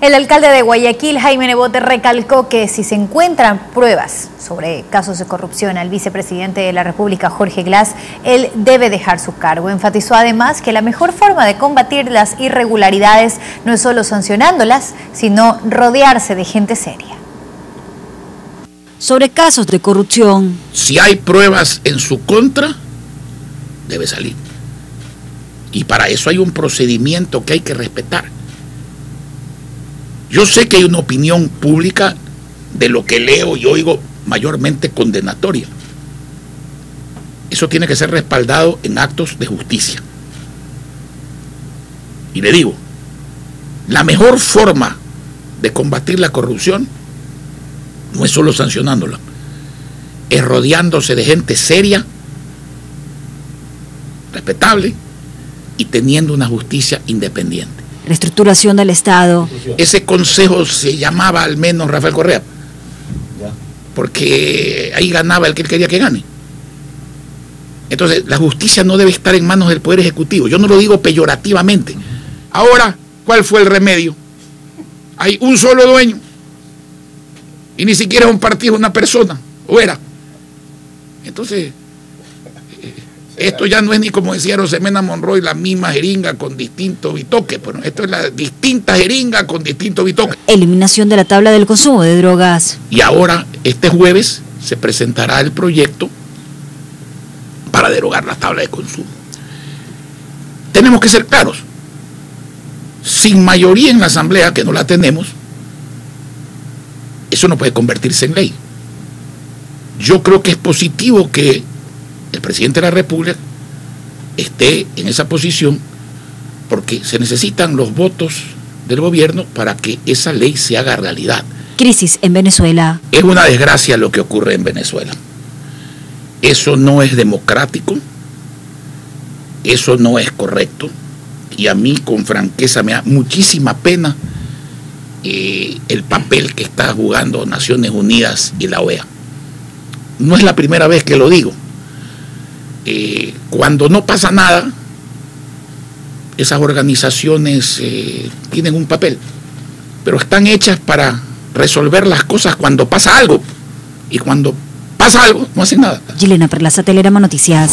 El alcalde de Guayaquil, Jaime Nebote, recalcó que si se encuentran pruebas sobre casos de corrupción al vicepresidente de la República, Jorge Glass, él debe dejar su cargo. Enfatizó además que la mejor forma de combatir las irregularidades no es solo sancionándolas, sino rodearse de gente seria. Sobre casos de corrupción. Si hay pruebas en su contra, debe salir. Y para eso hay un procedimiento que hay que respetar yo sé que hay una opinión pública de lo que leo y oigo mayormente condenatoria. Eso tiene que ser respaldado en actos de justicia. Y le digo, la mejor forma de combatir la corrupción no es solo sancionándola, es rodeándose de gente seria, respetable y teniendo una justicia independiente reestructuración del Estado. Ese consejo se llamaba al menos Rafael Correa, porque ahí ganaba el que él quería que gane. Entonces, la justicia no debe estar en manos del Poder Ejecutivo. Yo no lo digo peyorativamente. Ahora, ¿cuál fue el remedio? Hay un solo dueño. Y ni siquiera es un partido, una persona. ¿O era? Entonces, esto ya no es ni como decía Rosemena Monroy, la misma jeringa con distintos bitoques. Bueno, esto es la distinta jeringa con distintos bitoques. Eliminación de la tabla del consumo de drogas. Y ahora, este jueves, se presentará el proyecto para derogar la tabla de consumo. Tenemos que ser claros. Sin mayoría en la Asamblea, que no la tenemos, eso no puede convertirse en ley. Yo creo que es positivo que el presidente de la República esté en esa posición porque se necesitan los votos del gobierno para que esa ley se haga realidad. Crisis en Venezuela. Es una desgracia lo que ocurre en Venezuela. Eso no es democrático, eso no es correcto y a mí con franqueza me da muchísima pena eh, el papel que está jugando Naciones Unidas y la OEA. No es la primera vez que lo digo. Eh, cuando no pasa nada, esas organizaciones eh, tienen un papel, pero están hechas para resolver las cosas cuando pasa algo. Y cuando pasa algo, no hacen nada. Gilena Perlaza, Telerama Noticias.